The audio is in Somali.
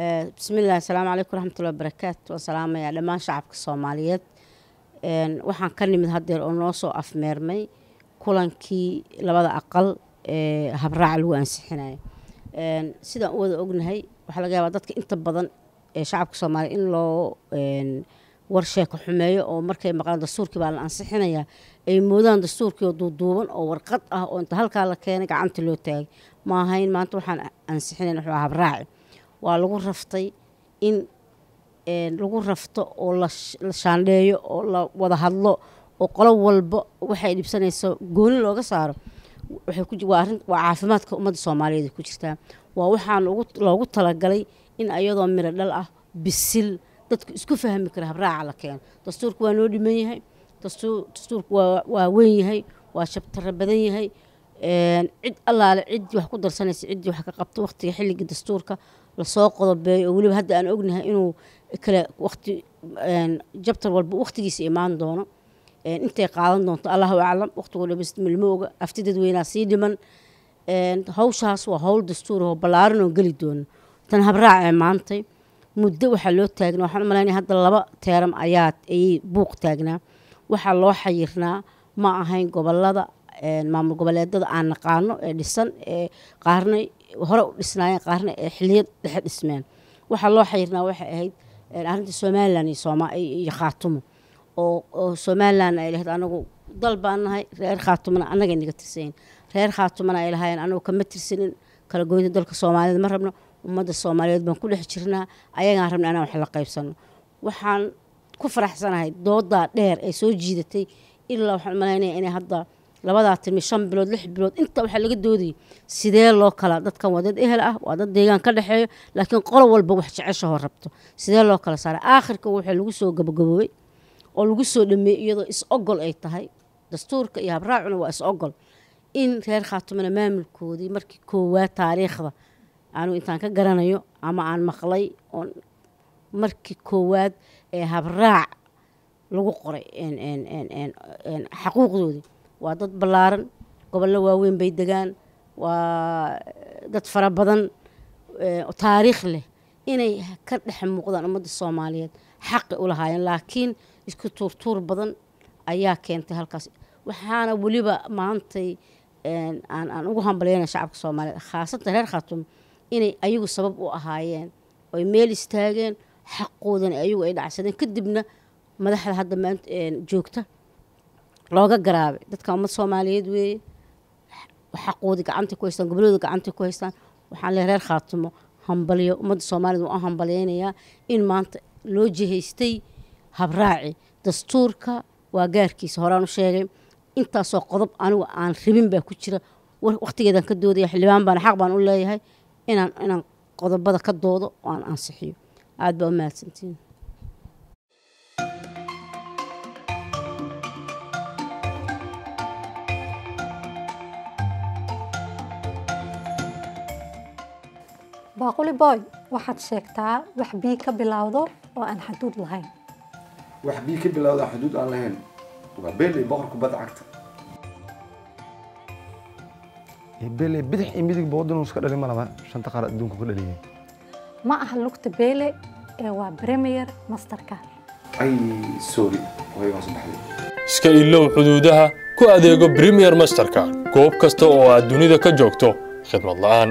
bismillahi asalaamu calaykum waraxmatullahi wabarakaatu waan salaamayaa dhammaan shacabka soomaaliyeed. Waxaan ka nimid haddeer oo noo soo afmeermay kulankii labada aqal ee habraaca lagu ansixinayo sidaan u wada ognahay waxaa laga yaabaa dadka inta badan ee shacabka soomaaliya in loo warsheeko xumeeyo oo markay maqlaan dastuurkii baa la ansixinayaa ay moodaan dastuurkii oo duuduuban oo warqad ah oo inta halkaa la keenay gacanta loo taagay. Ma ahayn maanta waxaan ansixinayn wuxuu habraaci waa lagu raftay in lagu rafto oo la shaandheeyo oo la wada hadlo oo qolo walba waxay dhibsanayso gooni looga saaro. Waa caafimaadka ummadda soomaaliyeed ku jirtaa. Waa waxaan loogu talagalay in ayadoo miro dhal ah bisil dadku isku fahmi kara habraaca la keeno dastuurka waa noo dhiman yahay dastuurka waa weyn yahay waa shabtaro badan yahay. Cid allaale ciddii wax ku darsanaysa ciddii wax ka qabta waqtiga xilligii dastuurka la soo qodobeeyo oo weliba hadda aan ognahay inuu kale waqti jabtar walba waqtigiisa imaan doono. Intay qaadan doonto allahu aclam waqtigoo dhamastimilma oga afti dadweynaa sii dhiman. Hawshaas waa hawl dastuur oo ballaaran oo geli doono tan habraac ee maantay. Muddo waxaa loo taagnaa waxaan u hadda laba teeram ayaa ayay buuq taagnaa. Waxaa loo xayirnaa ma ahayn gobollada maamul goboleedada aan naqaano ee dhisan ee qaarna hore u dhisnaayeen qaarna ee xiliyad dhexe dhismeen. Waxaa loo xayirnaa waxay ahayd arrinta somalilan iyo khaatumo oo somalilan ay lahayd anagu dal baan nahay reer khaatumana annagay naga tirsayin reer khaatumana ay lahaayeen anagu kama tirsanin kala goynta dalka soomaaliyed ma rabno ummadda soomaaliyeed baan ku dhex jirnaa ayagaan rabna anaan wax la qaybsano. Waxaan ku faraxsanahay doodaa dheer ee soo jiidatay ilaa waxaan malaynaya inay hadda labadaa tilmi shan bilood lix bilood inta waxaa laga doodayay sidee loo kala dadkan waa dad ehel ah waa dad deegaan ka dhexeeyo laakiin qolo walba wax jeceshahoo rabto. Sidee loo kala saaray? Aakhirka waxaa lagu soo gabagaboobay oo lagu soo dhameeyey iyadoo is ogol ay tahay dastuurka iyo habraacuna waa is ogol in reer khaatumana maamulkoodii markii koowaad taariikhda aanu intaan ka garanayo ama aan maqlay oon markii koowaad ee habraac lagu qoray xaquuqdoodii waa dad ballaaran gobollo waaweyn bay degaan. Waa dad fara badan taariikh leh inay ka dhex muuqdaan ummadda soomaaliyeed. Xaqi u lahaayeen laakiin isku tuurtuur badan ayaa keentay halkaas. Waxaana weliba maantay aan ugu hambalyeynaya shacabka soomaaliyeed khaasatan reer khaatum inay ayagu sabab u ahaayeen oy meel istaageen xaqoodana ayagu ay dhacsadeen. Kadibna madaxda hadda joogta looga garaabay dadka ummad soomaaliyeed weeye xaqoodii gacantay ku haystaan goboladooda gacantay ku haystaan waxaan leehay reer khaatumo hambalyo ummadda soomaaliyed waan u hambalyeynayaa in maanta loo jihaystay habraaci. Dastuurka waa gaarkiisa horaan u sheegay intaasoo qodob anigu aan rabin baa ku jira. Waqtigeedan ka doodaya xildhibaan baana xaq baan u leeyahay inaan inaan qodobada ka doodo oo aan ansixiyo. Aada baa u mahadsantiin baaquli boy waxaad sheegtaa wax bii ka bilowdo oo aan xaduud lahayn. Wax bii ka bilowda xuduud aan lahayn? Waa beeley boqor kubadda cagta. Beeley bidix iyo midig boodin iska dhalin ma laba shanta qaar adduunku ka dhaliyeen ma aha lugta beele ee waa premier masterka ay sorry. Waygaan soo baxday. Iska ilow xuduudaha ku adeego premier masterka goob kasta oo aad dunida ka joogto khidmad la'aan